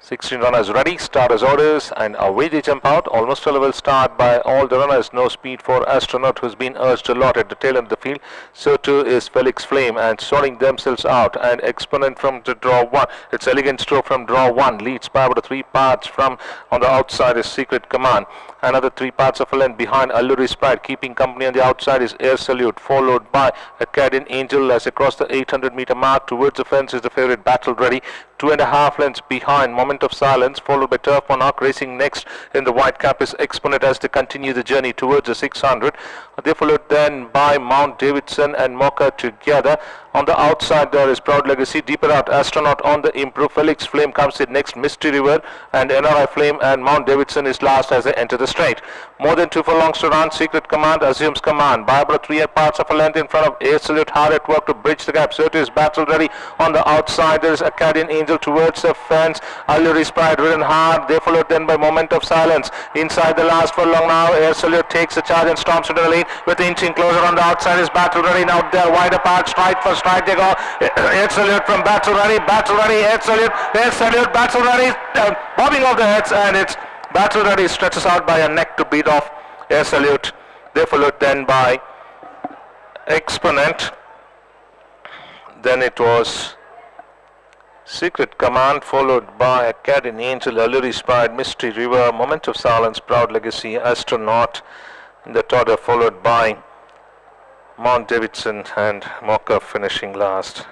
16 runners ready, start as orders and away they jump out. Almost a level start by all the runners. No speed for Astronaut who's been urged a lot at the tail end of the field. So too is Felix Flame and sorting themselves out. And Exponent from the draw one. It's elegant stroke from draw one. Leads by about three parts from on the outside is Secret Command. Another three parts of a length behind Alluri Sprite. Keeping company on the outside is Air Salute followed by Acadian Angel as across the 800 meter mark towards the fence is the favorite Battle Ready. Two and a half lengths behind Moment of Silence followed by Turf Monarch racing next in the white cap is Exponent as they continue the journey towards the 600. They followed then by Mount Davidson and Mocha together. On the outside there is Proud Legacy. Deeper out Astronaut on the improve. Felix Flame comes in next Mystery River and NRI Flame and Mount Davidson is last as they enter the straight. More than two furlongs to run. Secret Command assumes command. About three parts of a length in front of Air Salute. Hard at work to bridge the gap. It is battle ready. On the outside there is Acadian Angel towards the fence. Alluri Sprite ridden hard. They followed then by Moment of Silence. Inside the last furlong now. Air Salute takes the charge and storms into the lead with inching closer on the outside is Battle Ready now there wide apart stride for stride they go. Air Salute from Battle Ready Air Salute. Air Salute Battle Ready uh, bobbing off the heads and it's Battle Ready stretches out by a neck to beat off. Air Salute. They followed then by Exponent. Then it was Secret Command followed by Acadian Angel, Alluri Sprite, Mystery River, Moment of Silence, Proud Legacy, Astronaut, the order followed by Mount Davidson and Mocha finishing last.